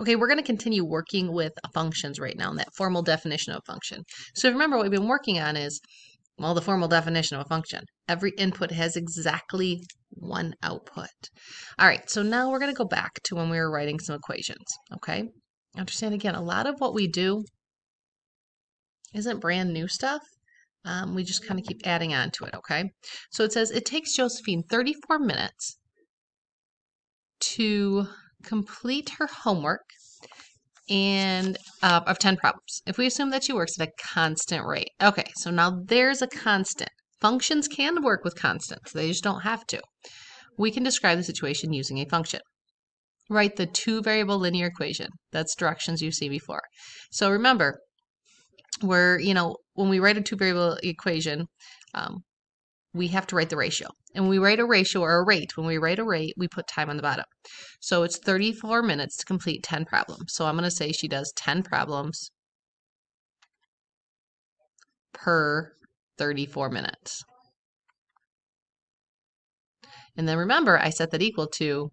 Okay, we're going to continue working with functions right now in that formal definition of function. So remember what we've been working on is, well, the formal definition of a function. Every input has exactly one output. All right, so now we're going to go back to when we were writing some equations, okay? Understand again, a lot of what we do isn't brand new stuff. Um, we just kind of keep adding on to it, okay? So it says it takes Josephine 34 minutes to complete her homework and uh, of 10 problems. If we assume that she works at a constant rate. Okay, so now there's a constant. Functions can work with constants. They just don't have to. We can describe the situation using a function. Write the two variable linear equation. That's directions you've seen before. So remember, we're, you know, when we write a two variable equation, um, we have to write the ratio. And when we write a ratio or a rate, when we write a rate, we put time on the bottom. So it's 34 minutes to complete 10 problems. So I'm going to say she does 10 problems per 34 minutes. And then remember, I set that equal to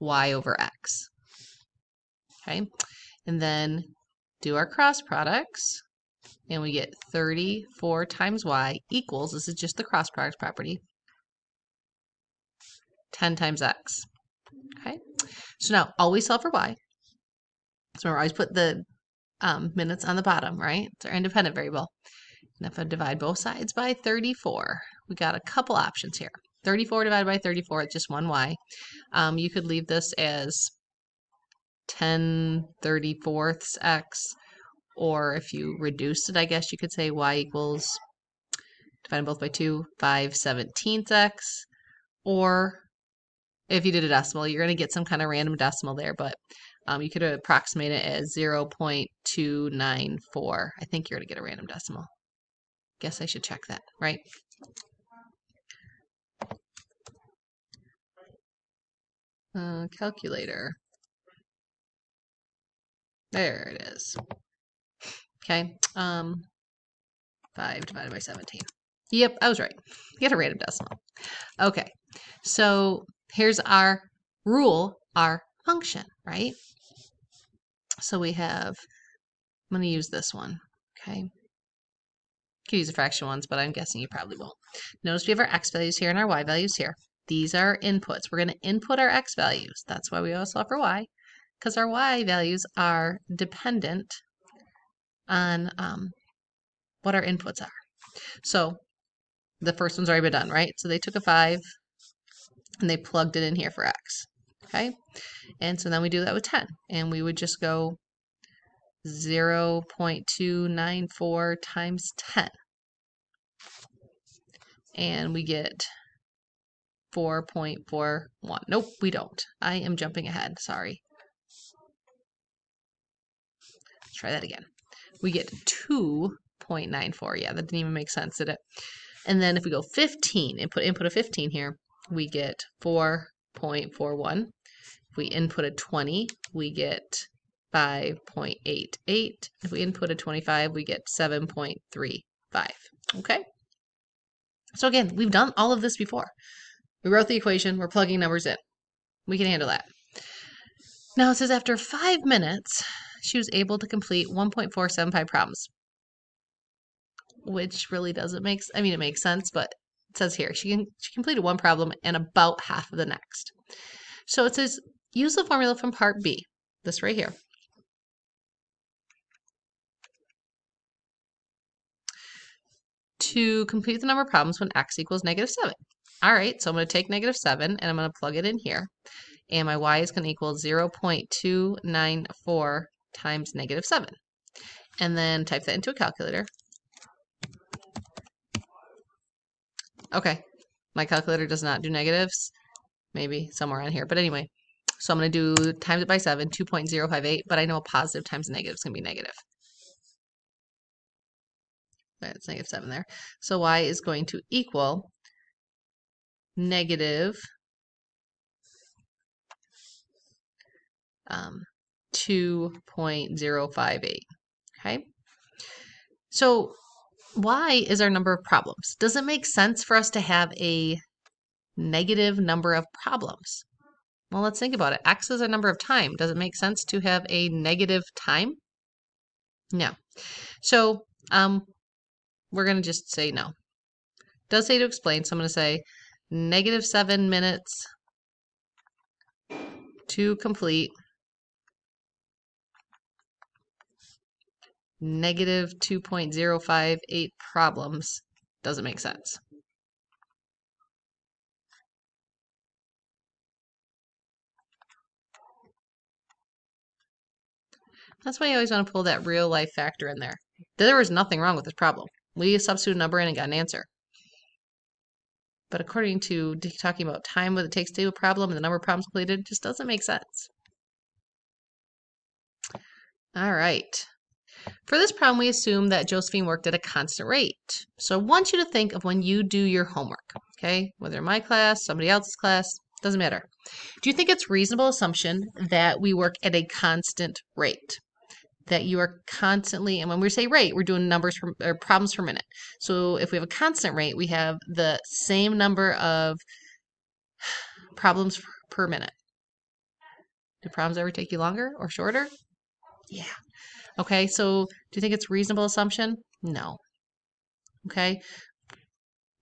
y over x. Okay, and then do our cross products and we get 34 times y equals, this is just the cross product property, 10 times x. Okay, so now always solve for y. So remember, always put the um, minutes on the bottom, right? It's our independent variable. And if I divide both sides by 34, we got a couple options here. 34 divided by 34, it's just one y. Um, you could leave this as 10 34ths x or if you reduce it, I guess you could say y equals, divided both by 2, 5 17ths x, or if you did a decimal, you're going to get some kind of random decimal there, but um, you could approximate it as 0.294. I think you're going to get a random decimal. Guess I should check that, right? Uh, calculator. There it is. Okay. Um, 5 divided by 17. Yep, I was right. Get a random decimal. Okay. So here's our rule, our function, right? So we have, I'm going to use this one. Okay. Could use the fraction ones, but I'm guessing you probably won't. Notice we have our x values here and our y values here. These are inputs. We're going to input our x values. That's why we always solve for y, because our y values are dependent on um, what our inputs are. So the first one's already been done, right? So they took a 5 and they plugged it in here for x, okay? And so then we do that with 10, and we would just go 0 0.294 times 10. And we get 4.41. Nope, we don't. I am jumping ahead. Sorry. Let's try that again we get 2.94. Yeah, that didn't even make sense, did it? And then if we go 15 and put input a 15 here, we get 4.41. If we input a 20, we get 5.88. If we input a 25, we get 7.35. Okay? So again, we've done all of this before. We wrote the equation, we're plugging numbers in. We can handle that. Now it says after five minutes, she was able to complete 1.475 problems, which really doesn't make sense. I mean, it makes sense, but it says here she, can, she completed one problem and about half of the next. So it says use the formula from part B, this right here. To complete the number of problems when x equals negative 7. All right, so I'm going to take negative 7 and I'm going to plug it in here. And my y is going to equal 0.294 times negative 7. And then type that into a calculator. Okay, my calculator does not do negatives. Maybe somewhere on here. But anyway, so I'm going to do times it by 7, 2.058, but I know a positive times a negative is going to be negative. That's negative 7 there. So y is going to equal negative um, 2.058. Okay. So y is our number of problems. Does it make sense for us to have a negative number of problems? Well, let's think about it. X is a number of time. Does it make sense to have a negative time? No. So um, we're going to just say no. Does say to explain, so I'm going to say negative 7 minutes to complete negative 2.058 problems doesn't make sense. That's why you always want to pull that real life factor in there. There was nothing wrong with this problem. We substitute a number in and got an answer. But according to talking about time what it takes to do a problem and the number of problems completed, just doesn't make sense. All right. For this problem, we assume that Josephine worked at a constant rate. So I want you to think of when you do your homework, okay? Whether in my class, somebody else's class, doesn't matter. Do you think it's reasonable assumption that we work at a constant rate? That you are constantly, and when we say rate, we're doing numbers per, or problems per minute. So if we have a constant rate, we have the same number of problems per minute. Do problems ever take you longer or shorter? Yeah. Okay, so do you think it's reasonable assumption? No. Okay.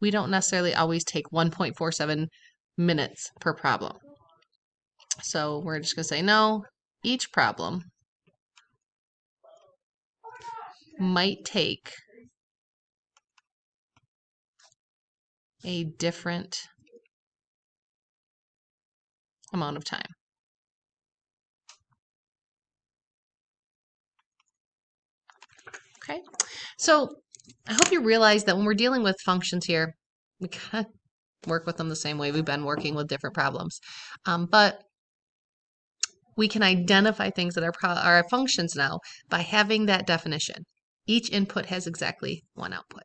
We don't necessarily always take 1.47 minutes per problem. So we're just going to say no. Each problem might take a different amount of time. Okay, so I hope you realize that when we're dealing with functions here, we kind of work with them the same way we've been working with different problems. Um, but we can identify things that are, are functions now by having that definition. Each input has exactly one output.